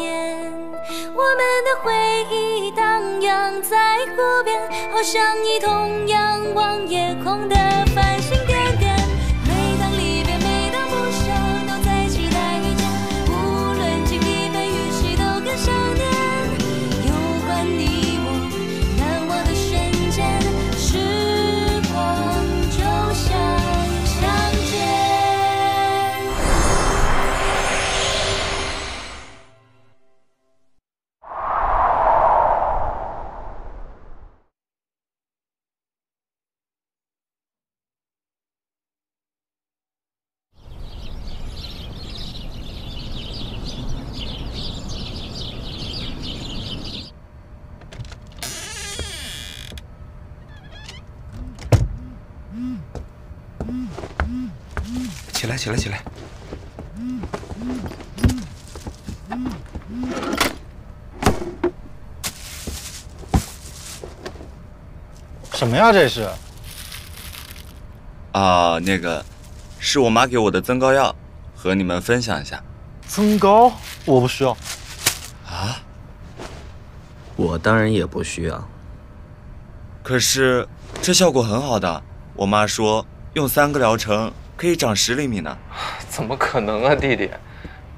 眼。我们的回忆荡漾在湖边，好像一同仰望夜空的繁星起来，起来！什么呀？这是？啊，那个，是我妈给我的增高药，和你们分享一下。增高？我不需要。啊？我当然也不需要。可是这效果很好的，我妈说用三个疗程可以长十厘米呢。怎么可能啊，弟弟？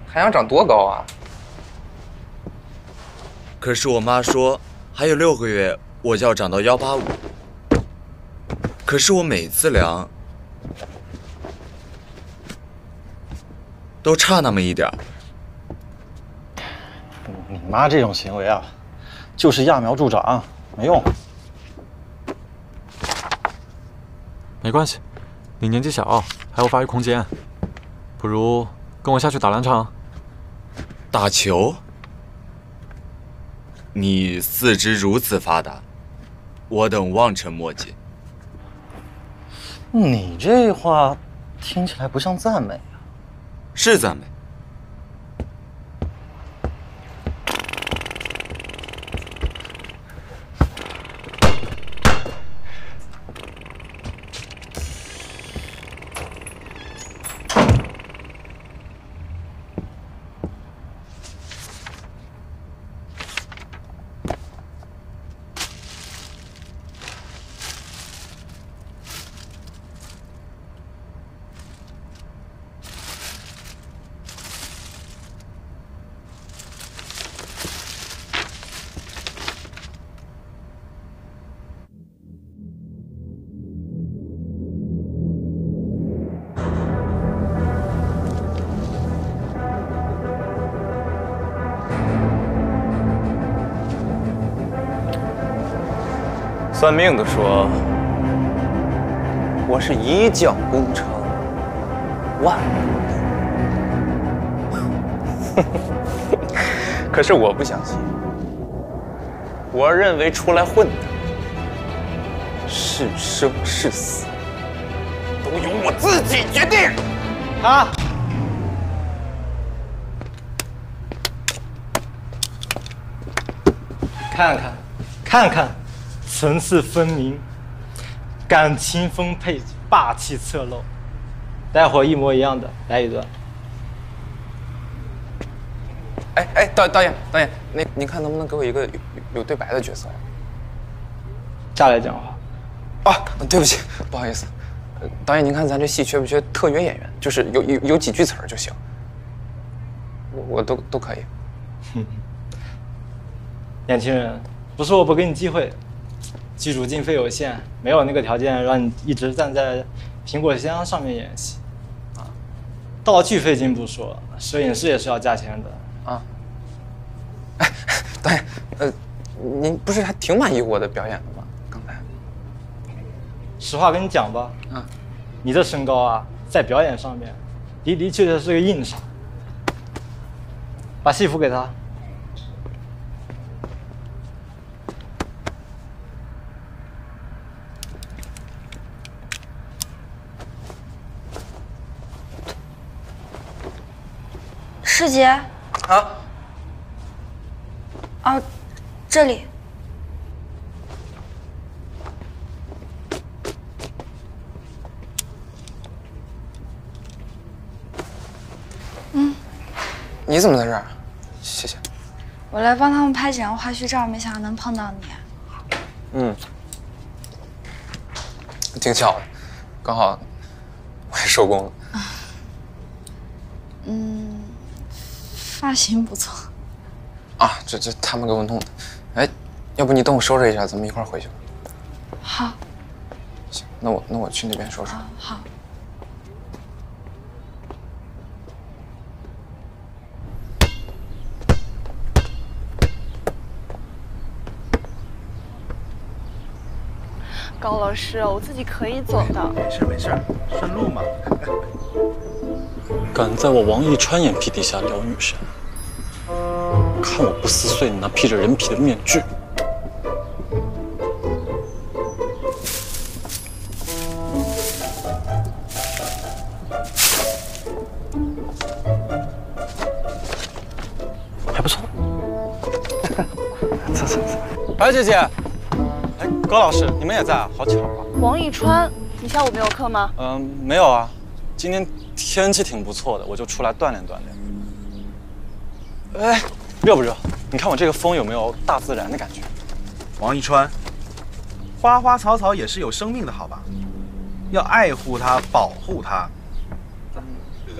还想长多高啊？可是我妈说还有六个月我就要长到幺八五。可是我每次量都差那么一点儿。你妈这种行为啊，就是揠苗助长，没用。没关系，你年纪小，还有发育空间，不如跟我下去打两场。打球？你四肢如此发达，我等望尘莫及。你这话听起来不像赞美啊。是赞美。算命的说，我是一将功成万骨枯。可是我不相信，我认为出来混的，是生是死，都由我自己决定。啊！看看，看看，层次分明，感情丰沛，霸气侧漏。待会儿一模一样的，来一段。哎哎，导导演导演，那您看能不能给我一个有有对白的角色呀？下来讲话。啊，对不起，不好意思。呃导演，您看咱这戏缺不缺特约演员？就是有有有几句词儿就行，我我都都可以。年轻人，不是我不给你机会，剧组经费有限，没有那个条件让你一直站在苹果箱上面演戏。啊，道具费劲不说，摄影师也是要加钱的。啊。哎，导演，呃，您不是还挺满意我的表演的吗？刚才。实话跟你讲吧，啊，你这身高啊，在表演上面的的确确是个硬伤。把戏服给他。师姐，啊，啊，这里。嗯你怎么在这儿？谢谢。我来帮他们拍几张花絮照，没想到能碰到你。嗯，挺巧的，刚好我也收工了。嗯，发型不错。啊，这这他们给我弄的。哎，要不你等我收拾一下，咱们一块儿回去吧。好。行，那我那我去那边收拾。好。高老师，我自己可以走的。没事没事，顺路嘛。敢在我王一川眼皮底下撩女神，看我不撕碎你那披着人皮的面具！还不错。走走走。白姐姐。高老师，你们也在啊？好巧啊！王一川，你下午没有课吗？嗯，没有啊。今天天气挺不错的，我就出来锻炼锻炼。哎，热不热？你看我这个风有没有大自然的感觉？王一川，花花草草也是有生命的，好吧？要爱护它，保护它。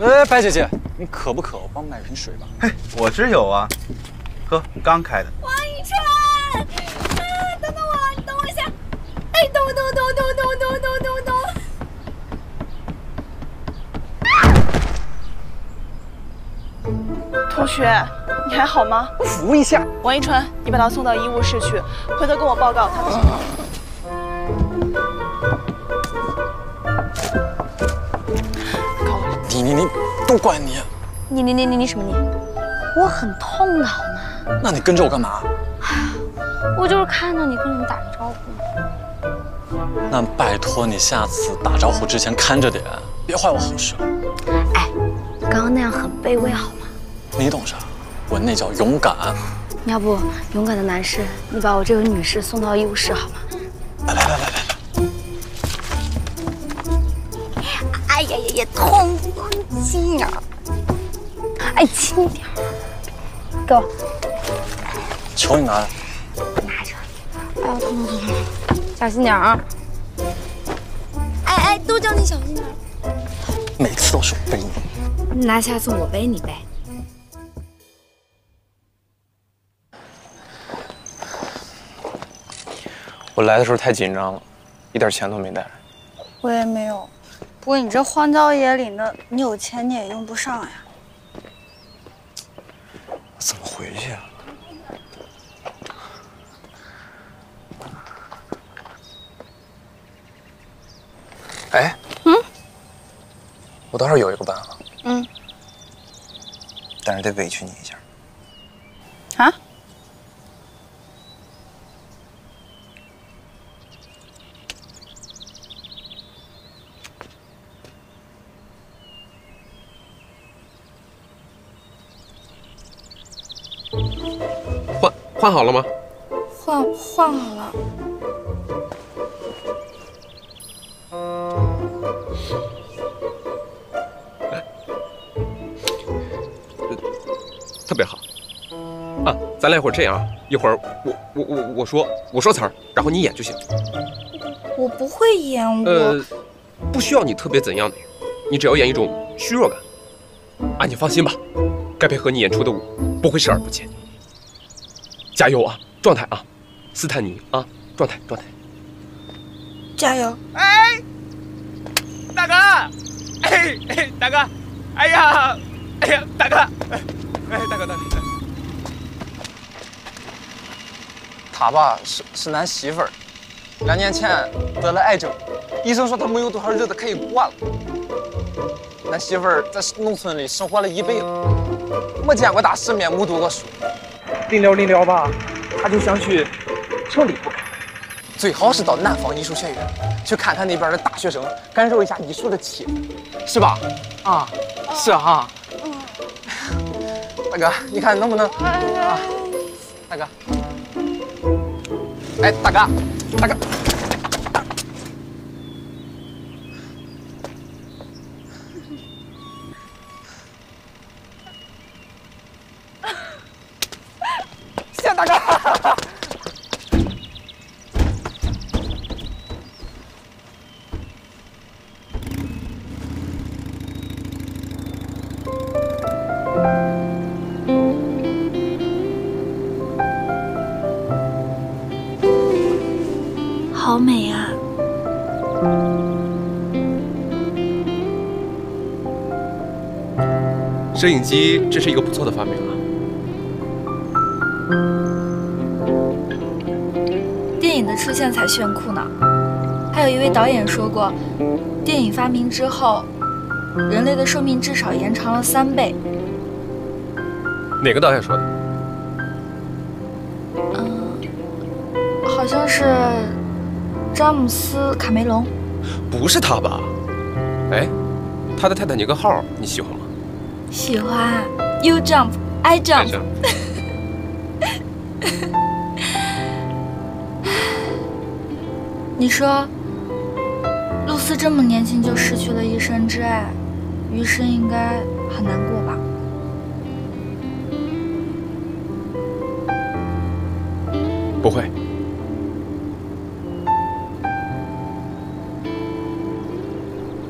哎，白姐姐，你渴不渴？我帮你买瓶水吧。嘿，我这有啊，喝，刚开的。王学，你还好吗？扶一下。王一川，你把他送到医务室去，回头跟我报告他的情况。你你你，都怪你！你你你你你什么你？我很痛的好吗？那你跟着我干嘛？我就是看到你跟人打个招呼。那拜托你下次打招呼之前看着点，别坏我好事。哎，刚刚那样很卑微，好吗？你懂啥？我那叫勇敢。要不，勇敢的男士，你把我这位女士送到医务室好吗？来来来来来。哎呀呀呀，痛轻啊！哎，轻点给我。球你拿着。拿着。哎呦，痛痛痛痛，小心点啊！哎，都叫你小心点。每次都是我背你，那下次我背你呗。我来的时候太紧张了，一点钱都没带。我也没有，不过你这荒郊野岭的，你有钱你也用不上呀。怎么回去啊？哎，嗯，我倒是有一个办法，嗯，但是得委屈你一下。啊？换换好了吗？换换好了。特别好，啊，咱俩一会儿这样啊，一会儿我我我我说我说词儿，然后你演就行。我不会演，呃，不需要你特别怎样的，你只要演一种虚弱感。啊，你放心吧，该配合你演出的舞不会视而不见。加油啊，状态啊，斯坦尼啊，状态状态。加油！哎，大哥，哎哎，大哥，哎呀，哎呀，大哥。哎，大哥，大哥，他吧是是咱媳妇儿，两年前得了癌症，医生说他没有多少日子可以过了。俺媳妇儿在农村里生活了一辈子，没见过大世面，没读过书。临了临了吧，他就想去城里头，最好是到南方艺术学院去看看那边的大学生，感受一下艺术的气氛，是吧？啊，是哈。大哥，你看能不能啊？大哥，哎，大哥，大哥。摄影机真是一个不错的发明啊！电影的出现才炫酷呢。还有一位导演说过，电影发明之后，人类的寿命至少延长了三倍。哪个导演说的？嗯好像是詹姆斯·卡梅隆。不是他吧？哎，他的《泰坦尼克号》你喜欢吗？喜欢。You jump, I jump。你说，露丝这么年轻就失去了一生之爱，余生应该很难过吧？不会。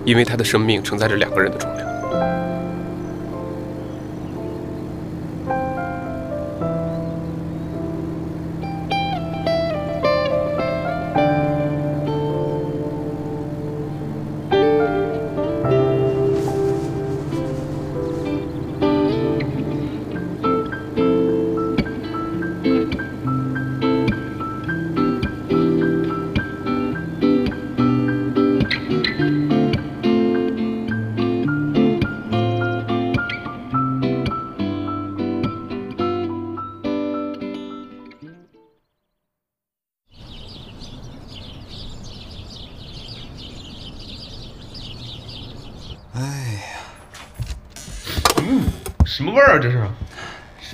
因为他的生命承载着两个人的重量。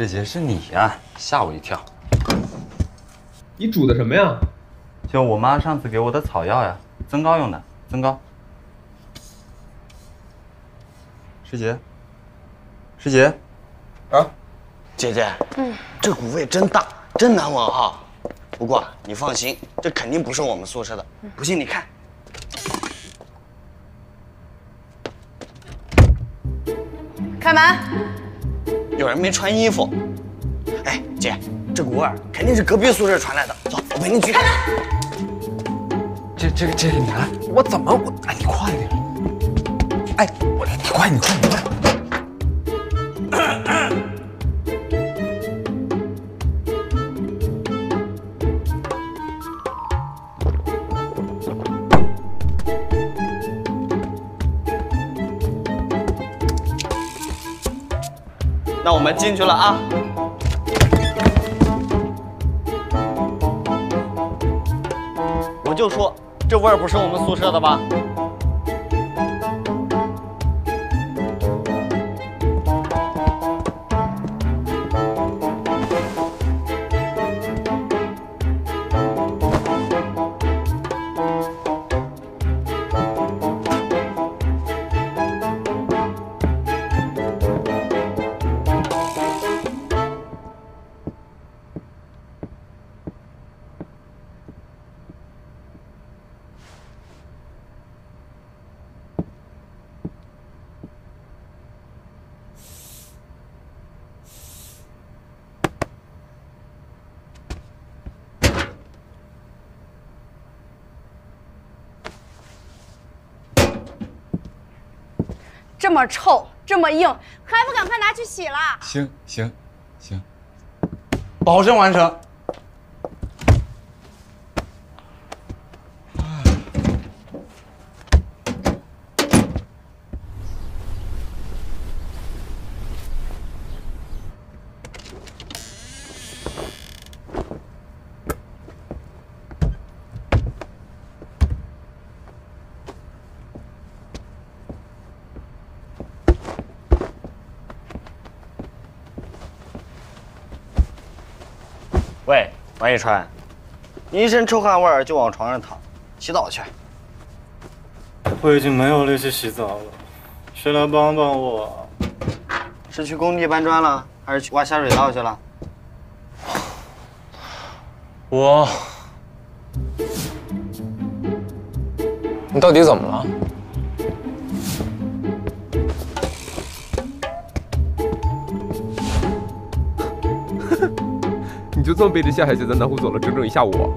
师姐是你呀，吓我一跳。你煮的什么呀？就我妈上次给我的草药呀，增高用的，增高。师姐，师姐，啊，姐姐，嗯，这股味真大，真难闻哈。不过你放心，这肯定不是我们宿舍的。不信你看。开门！有人没穿衣服。哎，姐，这股味儿肯定是隔壁宿舍传来的。走，我陪你去看。这这个这个你来，我怎么我？哎，你快点！哎，我你快你快你快！们进去了啊。我就说这味儿不是我们宿舍的吧？这么臭，这么硬，还不赶快拿去洗了？行行行，保证完成。王一川，你一身臭汗味儿就往床上躺，洗澡去。我已经没有力气洗澡了，谁来帮帮我？是去工地搬砖了，还是去挖下水道去了？我，你到底怎么了？这么背着夏海姐在南湖走了整整一下午？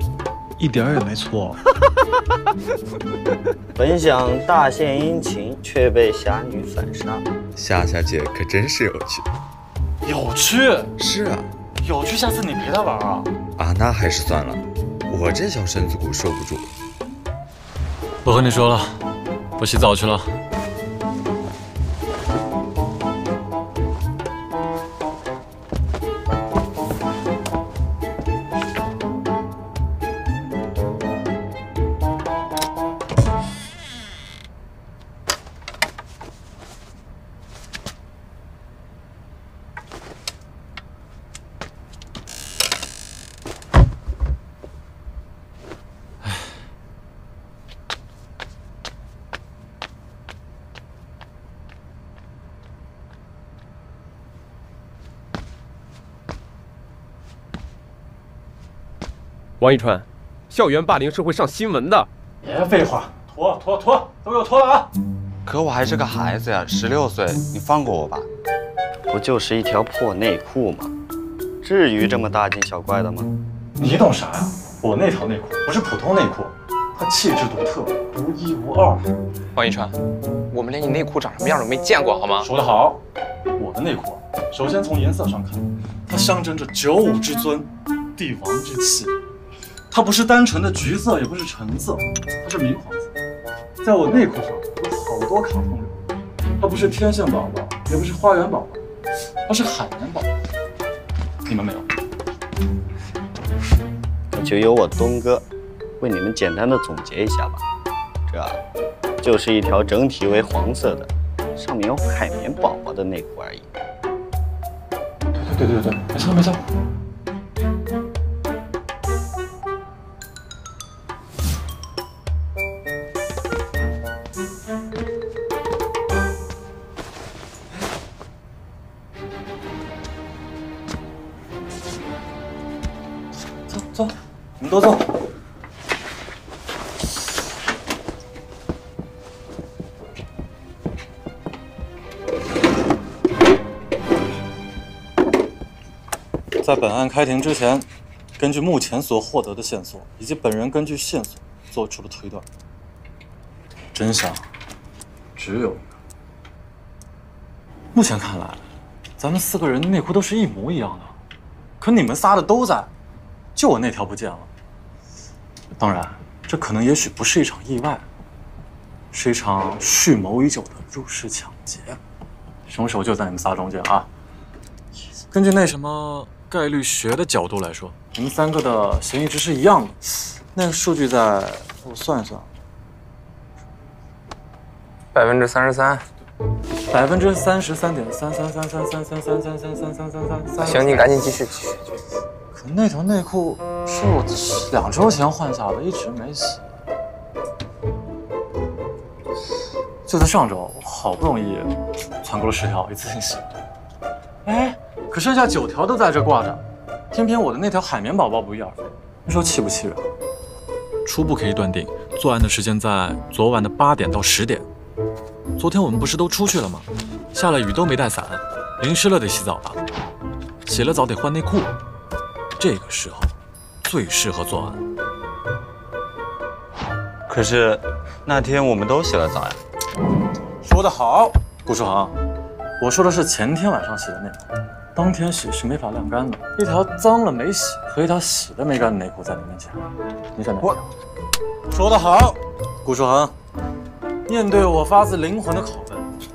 一点儿也没错。本想大献殷勤，却被侠女反杀。夏夏姐可真是有趣。有趣？是啊。有趣，下次你陪她玩啊。啊，那还是算了，我这小身子骨受不住。我和你说了，我洗澡去了。王一川，校园霸凌是会上新闻的。别废话，脱脱脱，都给我脱了啊！可我还是个孩子呀，十六岁，你放过我吧。不就是一条破内裤吗？至于这么大惊小怪的吗？你懂啥呀？我那条内裤不是普通内裤，它气质独特，独一无二。王一川，我们连你内裤长什么样都没见过，好吗？说得好，我的内裤，首先从颜色上看，它象征着九五之尊，帝王之气。它不是单纯的橘色，也不是橙色，它是明黄色。在我内裤上有好多卡通人物，它不是天线宝宝，也不是花园宝宝，它是海绵宝宝。你们没有？那就由我东哥为你们简单的总结一下吧。这就是一条整体为黄色的，上面有海绵宝宝的内裤而已。对对对对对，没错没错。们都坐。在本案开庭之前，根据目前所获得的线索，以及本人根据线索做出的推断，真相只有一个。目前看来，咱们四个人的内裤都是一模一样的，可你们仨的都在。就我那条不见了。当然，这可能也许不是一场意外，是一场蓄谋已久的入室抢劫，凶手就在你们仨中间啊。根据那什么概率学的角度来说，你们三个的嫌疑值是一样的。那个数据在，我算一算，百分之三十三，百分之三十三点三三三三三三三三三三三三三。行，你赶紧继续继续继续。可那条内裤是我两周前换下的，一直没洗。就在上周，我好不容易攒够了十条，一次性洗。哎，可剩下九条都在这挂着，偏偏我的那条海绵宝宝不翼而飞。你说气不气人？初步可以断定，作案的时间在昨晚的八点到十点。昨天我们不是都出去了吗？下了雨都没带伞，淋湿了得洗澡吧？洗了澡得换内裤。这个时候最适合作案。可是那天我们都洗了澡呀。说得好，顾书恒，我说的是前天晚上洗的内裤，当天洗是没法晾干的。一条脏了没洗和一条洗了没干的内裤在你面前，你选哪条？说得好，顾书恒，面对我发自灵魂的拷问，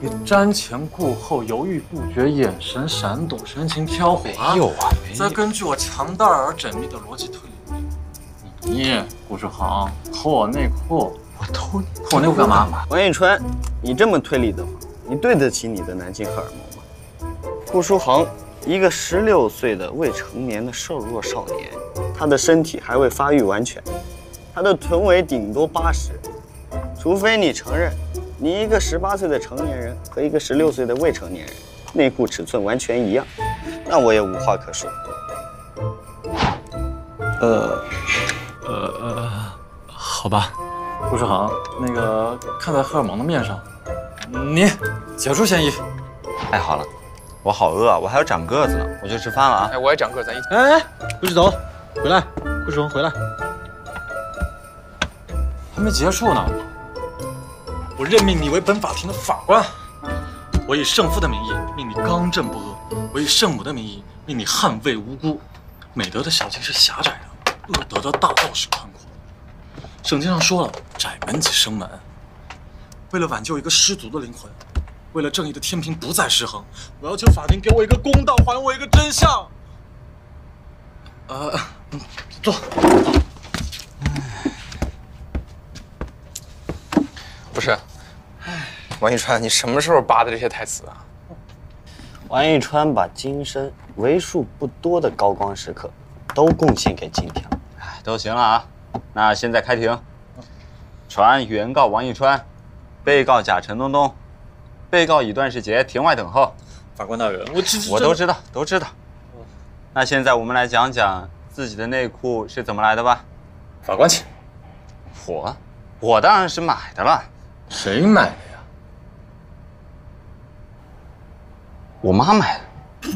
你瞻前顾后，犹豫不决，眼神闪躲，神情飘忽。没有啊，没有。再根据我强大而缜密的逻辑推理，你顾书航偷我内裤，我偷你偷我内裤干嘛？王一川，你这么推理的话，你对得起你的男性荷尔蒙吗？顾书恒一个十六岁的未成年的瘦弱少年，他的身体还未发育完全，他的臀围顶多八十，除非你承认，你一个十八岁的成年人和一个十六岁的未成年人内裤尺寸完全一样，那我也无话可说。呃，呃呃，好吧，顾世航，那个看在荷尔蒙的面上，你解除嫌疑。哎，好了，我好饿啊，我还要长个子呢，我去吃饭了啊。哎，我也长个，咱一起。哎，不许走，回来，顾世宏回来，还没结束呢。我任命你为本法庭的法官，我以圣父的名义命你刚正不阿，我以圣母的名义命你捍卫无辜。美德的小径是狭窄的，恶德的大道是宽阔。圣经上说了，窄门即生门。为了挽救一个失足的灵魂，为了正义的天平不再失衡，我要求法庭给我一个公道，还我一个真相。呃，坐。不是，王一川，你什么时候扒的这些台词啊？王一川把今生为数不多的高光时刻都贡献给金条。哎，都行了啊，那现在开庭。传原告王一川，被告甲陈东东，被告乙段世杰庭外等候。法官大人，我知我都知道，都知道。那现在我们来讲讲自己的内裤是怎么来的吧。法官请。我，我当然是买的了。谁买的呀？我妈买的。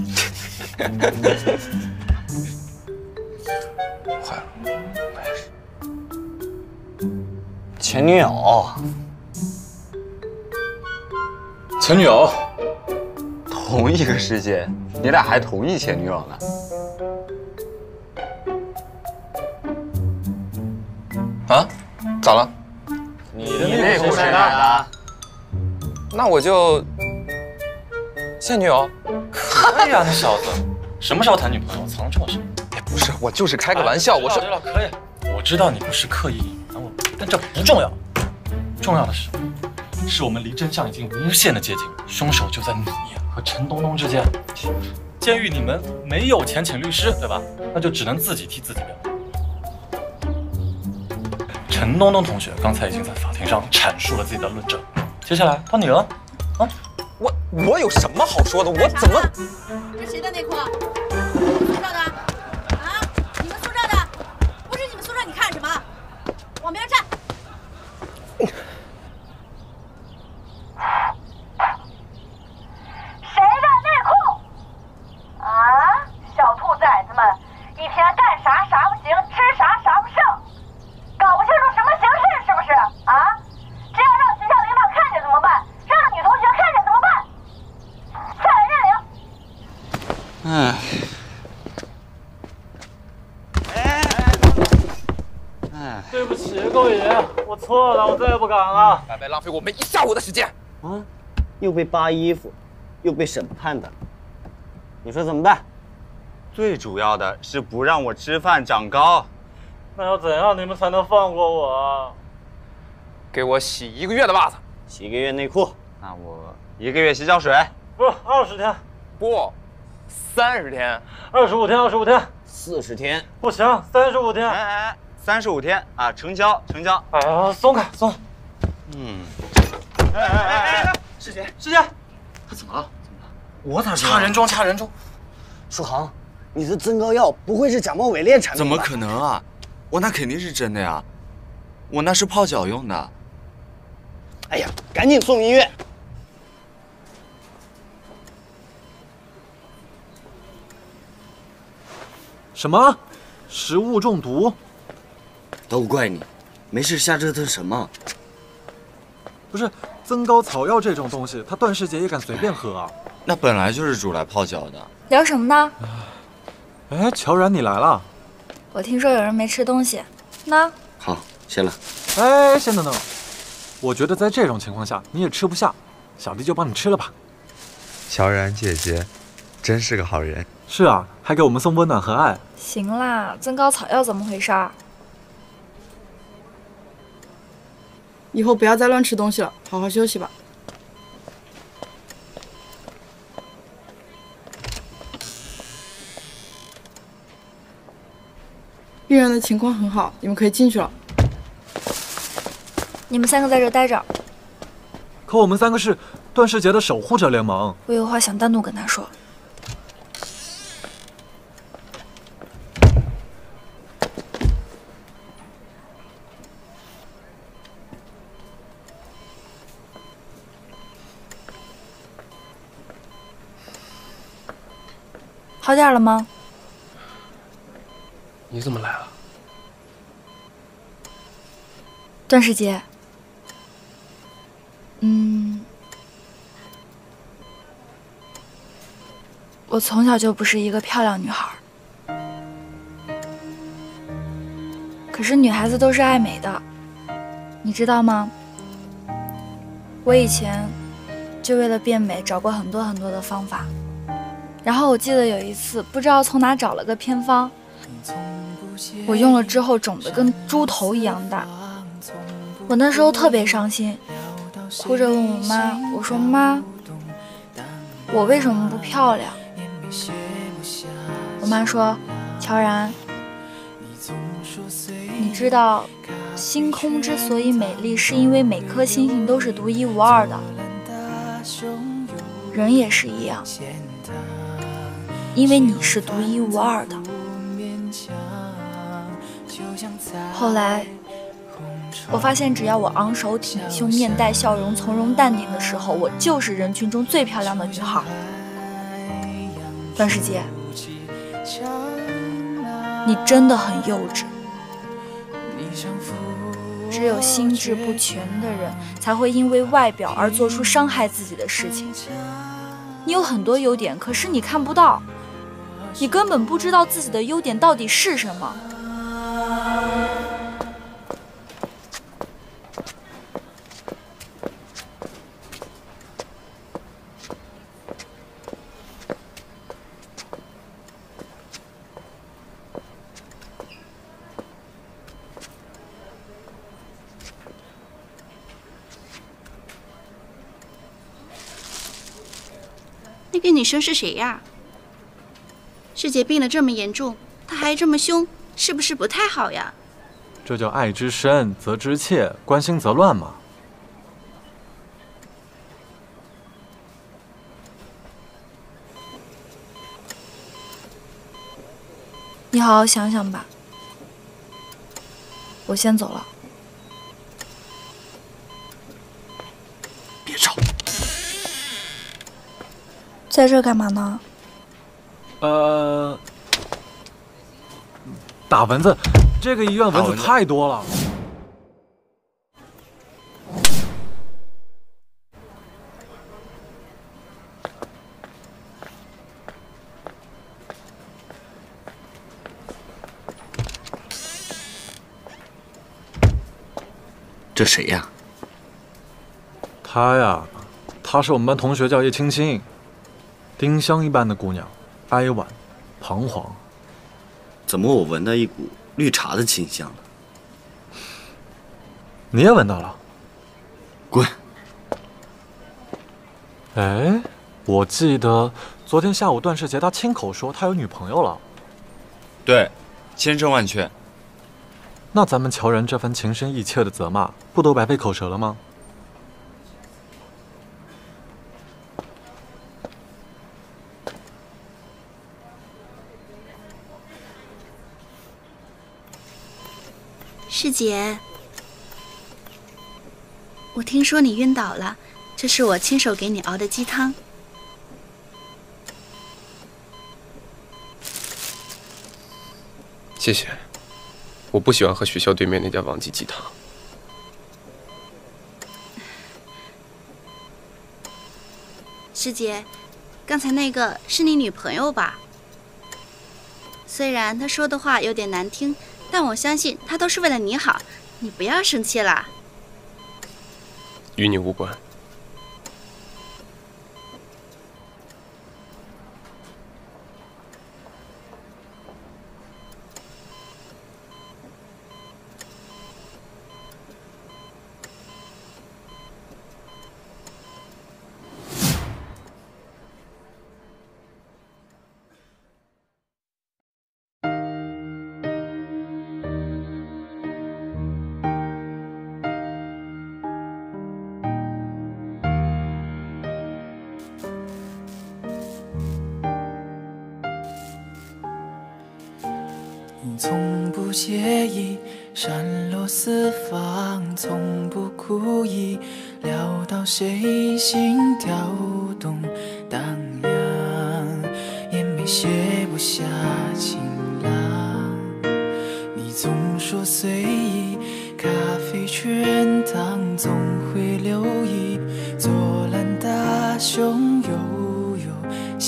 坏了，我也是。前女友。前女友。同一个世界，你俩还同一前女友呢？啊？咋了？你的内裤谁买的？那我就现女友。可以啊，那小子，什么时候谈女朋友藏这么深？哎，不是，我就是开个玩笑。我说知道可以，我知道你不是刻意隐瞒我，但这不重要。重要的是，是我们离真相已经无限的接近，凶手就在你和陈东东之间。监狱你们没有钱请律师，对吧？那就只能自己替自己辩。陈东东同学刚才已经在法庭上阐述了自己的论证，接下来到你了。啊，我我有什么好说的？我怎么？这谁的内裤？你们宿舍的？啊？你们宿舍的？不是你们宿舍，你看什么？往边站！谁的内裤？啊，小兔崽子们，一天干啥啥不行，吃啥啥不剩，搞不清楚什么形式是不是？啊，这要让学校领导看见怎么办？让女同学看见怎么办？下来认领。唉。哎，对不起，够爷，我错了，我再也不敢了。浪费我们一下午的时间。啊，又被扒衣服，又被审判的，你说怎么办？最主要的是不让我吃饭长高。那要怎样你们才能放过我啊？给我洗一个月的袜子，洗一个月内裤。那我一个月洗脚水。不，二十天。不，三十天。二十五天，二十五天。四十天。不行，三十五天。哎哎，三十五天啊，成交，成交。哎呀，松开，松。嗯。哎哎哎，师姐，师姐，他怎么了？怎么了？我咋知道？掐人中，掐人中。舒航，你的增高药不会是假冒伪劣产品怎么可能啊？我那肯定是真的呀，我那是泡脚用的。哎呀，赶紧送医院！什么？食物中毒？都怪你，没事瞎折腾什么？不是增高草药这种东西，他段世杰也敢随便喝啊？那本来就是煮来泡脚的。聊什么呢？哎，乔然，你来了。我听说有人没吃东西，那好，谢了。哎，先等等，我觉得在这种情况下你也吃不下，小弟就帮你吃了吧。乔然姐姐，真是个好人。是啊，还给我们送温暖和爱。行啦，增高草药怎么回事儿以后不要再乱吃东西了好好休息吧。病人的情况很好你们可以进去了。你们三个在这待着。可我们三个是段世杰的守护者联盟。我有话想单独跟他说。好点了吗？你怎么来了？段世杰，嗯，我从小就不是一个漂亮女孩可是女孩子都是爱美的，你知道吗？我以前就为了变美找过很多很多的方法，然后我记得有一次不知道从哪找了个偏方，我用了之后肿得跟猪头一样大。我那时候特别伤心，哭着问我妈：“我说妈，我为什么不漂亮？”我妈说：“乔然，你知道，星空之所以美丽，是因为每颗星星都是独一无二的。人也是一样，因为你是独一无二的。”后来。我发现，只要我昂首挺胸、面带笑容、从容淡定的时候，我就是人群中最漂亮的女孩。段世杰，你真的很幼稚。只有心智不全的人才会因为外表而做出伤害自己的事情。你有很多优点，可是你看不到，你根本不知道自己的优点到底是什么。那个女生是谁呀？师姐病得这么严重，他还这么凶，是不是不太好呀？这叫爱之深责之切，关心则乱嘛。你好好想想吧，我先走了。别吵。在这干嘛呢？呃，打蚊子，这个医院蚊子太多了。这谁呀？她呀，她是我们班同学，叫叶青青。丁香一般的姑娘，哀婉、彷徨。怎么我闻到一股绿茶的清香了？你也闻到了？滚！哎，我记得昨天下午段世杰他亲口说他有女朋友了。对，千真万确。那咱们乔然这番情深意切的责骂，不都白费口舌了吗？师姐，我听说你晕倒了，这是我亲手给你熬的鸡汤。谢谢，我不喜欢喝学校对面那家王记鸡汤。师姐，刚才那个是你女朋友吧？虽然她说的话有点难听。但我相信他都是为了你好，你不要生气啦。与你无关。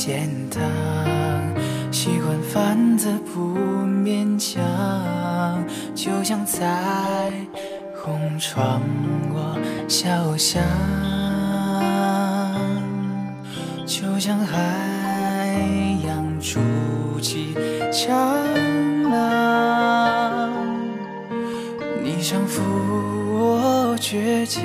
天堂，习惯放的不勉强，就像彩虹穿过小巷，就像海洋筑起长廊，你像扶我倔强。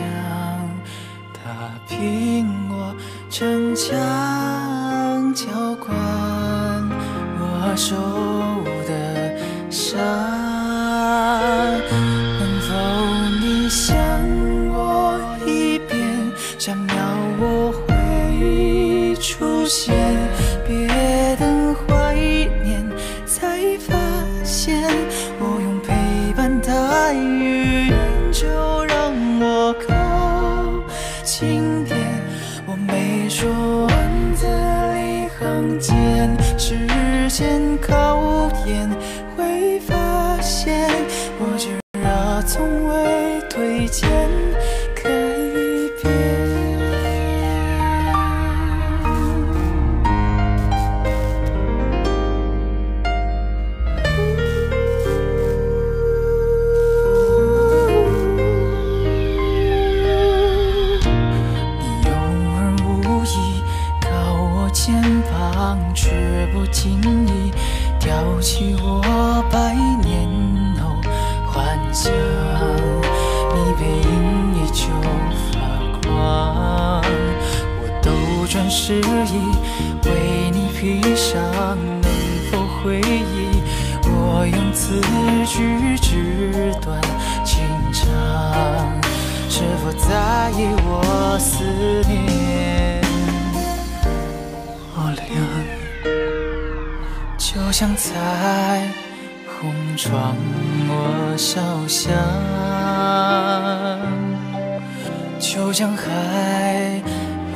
太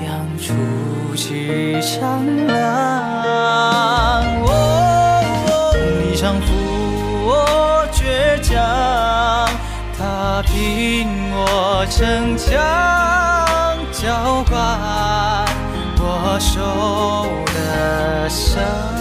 阳出去长亮你常扶我倔强他平我逞强浇灌我受的伤。